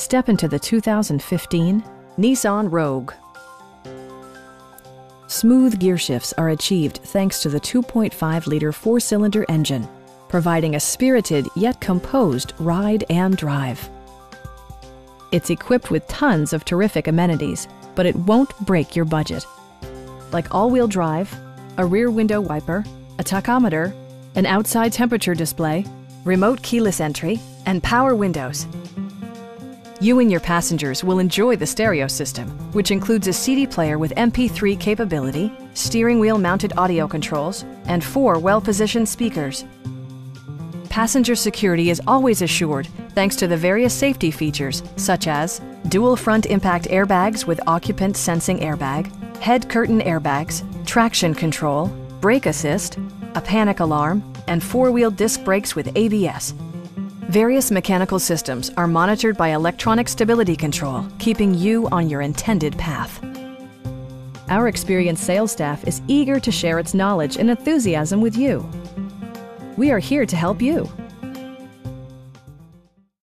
Step into the 2015 Nissan Rogue. Smooth gear shifts are achieved thanks to the 2.5 liter four cylinder engine, providing a spirited yet composed ride and drive. It's equipped with tons of terrific amenities, but it won't break your budget. Like all wheel drive, a rear window wiper, a tachometer, an outside temperature display, remote keyless entry, and power windows. You and your passengers will enjoy the stereo system, which includes a CD player with MP3 capability, steering wheel mounted audio controls, and four well positioned speakers. Passenger security is always assured thanks to the various safety features such as dual front impact airbags with occupant sensing airbag, head curtain airbags, traction control, brake assist, a panic alarm, and four wheel disc brakes with ABS. Various mechanical systems are monitored by electronic stability control, keeping you on your intended path. Our experienced sales staff is eager to share its knowledge and enthusiasm with you. We are here to help you.